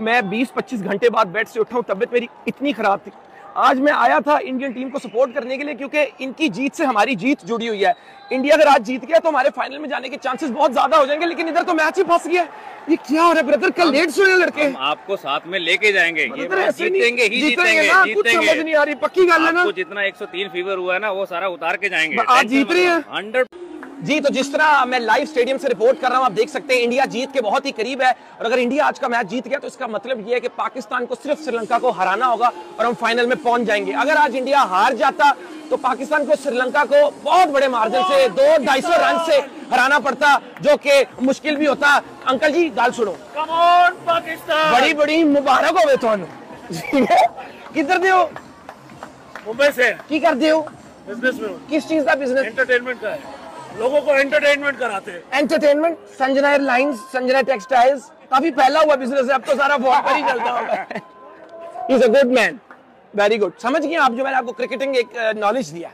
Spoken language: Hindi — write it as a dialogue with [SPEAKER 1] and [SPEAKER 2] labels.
[SPEAKER 1] मैं 20-25 घंटे बाद बेड से उठा हूँ तबियत मेरी इतनी खराब थी। आज मैं आया था इंडियन टीम को सपोर्ट करने के लिए क्योंकि इनकी जीत से हमारी जीत जुड़ी हुई है। इंडिया अगर आज जीत गया तो हमारे फाइनल में जाने के चांसेस बहुत ज़्यादा हो जाएँगे लेकिन इधर तो मैच ही फंस गया। ये क्या हो रहा है ब्रदर कल लेट सोए लड़के।
[SPEAKER 2] हम आपको साथ में लेके जाएँगे। जीतेंगे ही
[SPEAKER 1] जीतेंगे ना, कुछ समझ नहीं आ रही पक्की गल है ना।
[SPEAKER 2] जितना 103 फीवर हुआ है ना वो सारा उतार के जाएँगे।
[SPEAKER 1] आज जीत रहे हैं।
[SPEAKER 2] हंड्रेड
[SPEAKER 1] जी तो जिस तरह मैं लाइव स्टेडियम से रिपोर्ट कर रहा हूँ आप देख सकते हैं इंडिया जीत के बहुत ही करीब है। और अगर इंडिया आज का मैच जीत गया तो इसका मतलब यह है कि पाकिस्तान को सिर्फ़ श्रीलंका को हराना होगा और हम फाइनल में पहुँच जाएँगे। अगर आज इंडिया हार जाता तो पाकिस्तान को श्रीलंका को बहुत बड़े मार्जिन से दो ढाई सौ रन से हराना पड़ता जो कि मुश्किल भी होता। अंकल जी गाल सुनो।
[SPEAKER 3] पाकिस्तान!
[SPEAKER 1] बड़ी बड़ी मुबारक हो गए किधर दे
[SPEAKER 3] मुंबई से।
[SPEAKER 1] की कर दे
[SPEAKER 3] बिज़नेस में
[SPEAKER 1] किस चीज़ का बिज़नेस
[SPEAKER 3] एंटरटेनमेंट का है। लोगों को एंटरटेनमेंट कराते हैं।
[SPEAKER 1] Entertainment Sanjana line Sanjana textiles काफ़ी फैला हुआ बिज़नेस है अब तो सारा बहुत पर ही चलता होगा। Is a good man very good समझ गए आप जो मैंने आपको क्रिकेटिंग एक नॉलेज दिया।